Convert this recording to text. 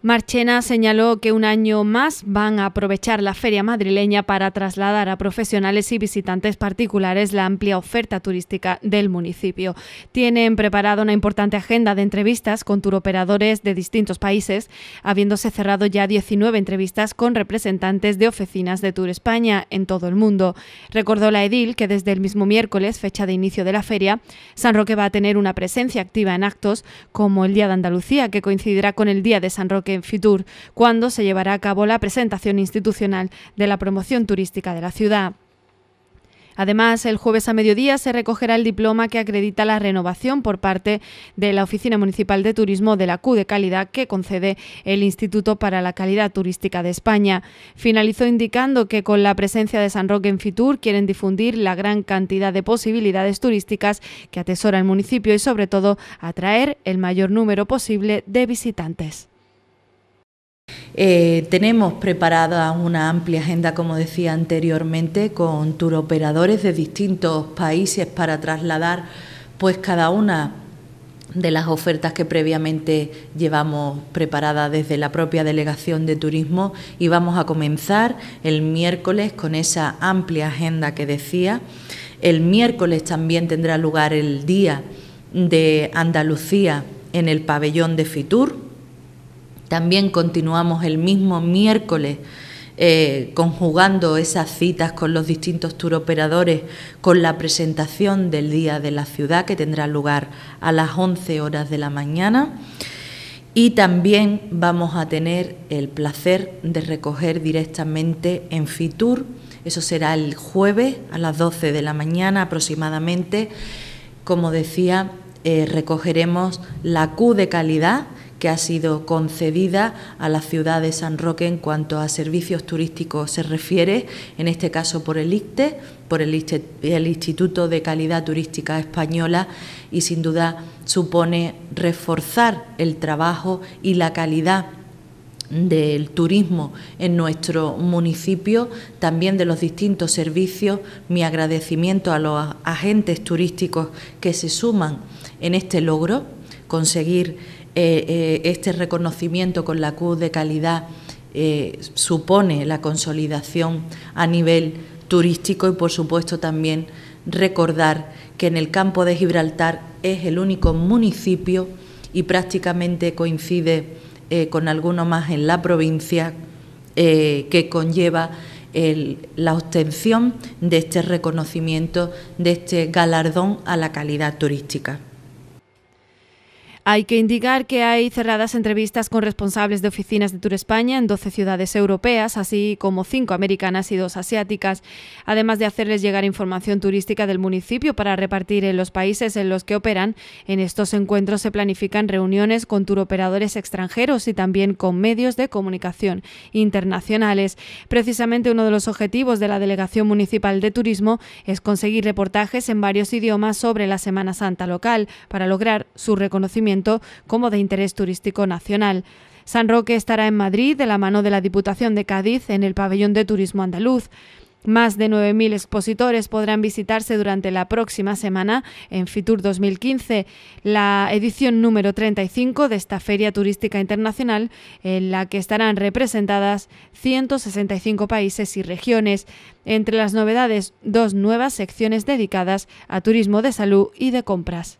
Marchena señaló que un año más van a aprovechar la feria madrileña para trasladar a profesionales y visitantes particulares la amplia oferta turística del municipio. Tienen preparada una importante agenda de entrevistas con turoperadores de distintos países, habiéndose cerrado ya 19 entrevistas con representantes de oficinas de Tour España en todo el mundo. Recordó la edil que desde el mismo miércoles, fecha de inicio de la feria, San Roque va a tener una presencia activa en actos como el Día de Andalucía, que coincidirá con el Día de San Roque Fitur, cuando se llevará a cabo la presentación institucional de la promoción turística de la ciudad. Además, el jueves a mediodía se recogerá el diploma que acredita la renovación por parte de la Oficina Municipal de Turismo de la Q de calidad que concede el Instituto para la Calidad Turística de España. Finalizó indicando que con la presencia de San Roque en Fitur quieren difundir la gran cantidad de posibilidades turísticas que atesora el municipio y sobre todo atraer el mayor número posible de visitantes. Eh, tenemos preparada una amplia agenda, como decía anteriormente, con turoperadores de distintos países para trasladar pues cada una de las ofertas que previamente llevamos preparadas desde la propia Delegación de Turismo y vamos a comenzar el miércoles con esa amplia agenda que decía. El miércoles también tendrá lugar el Día de Andalucía en el pabellón de Fitur, también continuamos el mismo miércoles eh, conjugando esas citas con los distintos turoperadores con la presentación del Día de la Ciudad que tendrá lugar a las 11 horas de la mañana. Y también vamos a tener el placer de recoger directamente en Fitur, eso será el jueves a las 12 de la mañana aproximadamente. Como decía, eh, recogeremos la Q de calidad que ha sido concedida a la ciudad de San Roque en cuanto a servicios turísticos se refiere, en este caso por el ICTE, por el, Instituto de Calidad Turística Española y sin duda supone reforzar el trabajo y la calidad del turismo en nuestro municipio, también de los distintos servicios, mi agradecimiento a los agentes turísticos que se suman en este logro, conseguir eh, eh, este reconocimiento con la Q de calidad eh, supone la consolidación a nivel turístico y por supuesto también recordar que en el campo de Gibraltar es el único municipio y prácticamente coincide con alguno más en la provincia que conlleva la obtención de este reconocimiento, de este galardón a la calidad turística. Hay que indicar que hay cerradas entrevistas con responsables de oficinas de Tour España en 12 ciudades europeas, así como cinco americanas y dos asiáticas, además de hacerles llegar información turística del municipio para repartir en los países en los que operan. En estos encuentros se planifican reuniones con turoperadores extranjeros y también con medios de comunicación internacionales. Precisamente uno de los objetivos de la Delegación Municipal de Turismo es conseguir reportajes en varios idiomas sobre la Semana Santa local para lograr su reconocimiento como de interés turístico nacional. San Roque estará en Madrid de la mano de la Diputación de Cádiz en el pabellón de turismo andaluz. Más de 9.000 expositores podrán visitarse durante la próxima semana en Fitur 2015, la edición número 35 de esta Feria Turística Internacional, en la que estarán representadas 165 países y regiones. Entre las novedades, dos nuevas secciones dedicadas a turismo de salud y de compras.